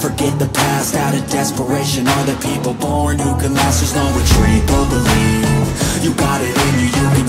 Forget the past, out of desperation Are the people born who can last, there's no retreat But believe, you got it in you, you can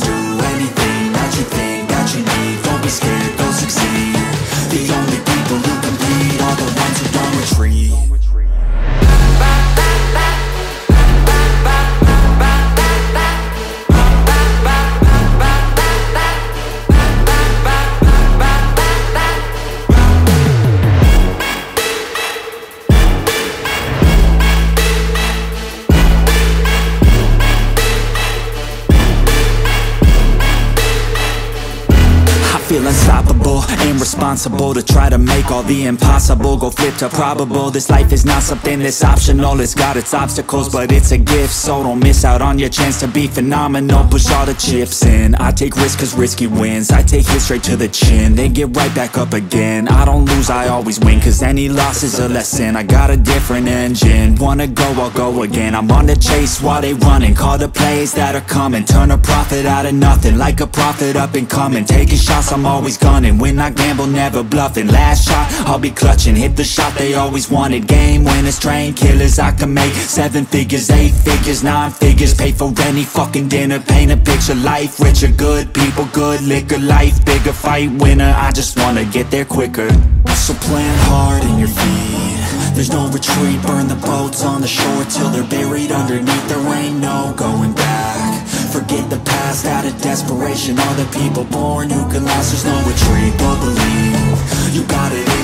feel unstoppable and responsible to try to make all the impossible go flip to probable. This life is not something that's optional, it's got its obstacles, but it's a gift. So don't miss out on your chance to be phenomenal. Push all the chips in. I take risks cause risky wins. I take hits straight to the chin, then get right back up again. I don't lose, I always win, cause any loss is a lesson. I got a different engine. Wanna go, I'll go again. I'm on the chase while they running. Call the plays that are coming. Turn a profit out of nothing, like a prophet up and coming. Taking shots, I'm always gunning. When I gamble, never bluffing. Last shot, I'll be clutching. Hit the shot they always wanted. Game winners, train killers. I can make seven figures, eight figures, nine figures. Pay for any fucking dinner. Paint a picture, life richer. Good people, good liquor. Life bigger, fight winner. I just wanna get there quicker. So plan hard in your feet. There's no retreat, burn the boats on the shore till they're buried underneath. There ain't no going back. Out of desperation. Are the people born who can last? There's no retreat, but believe you got it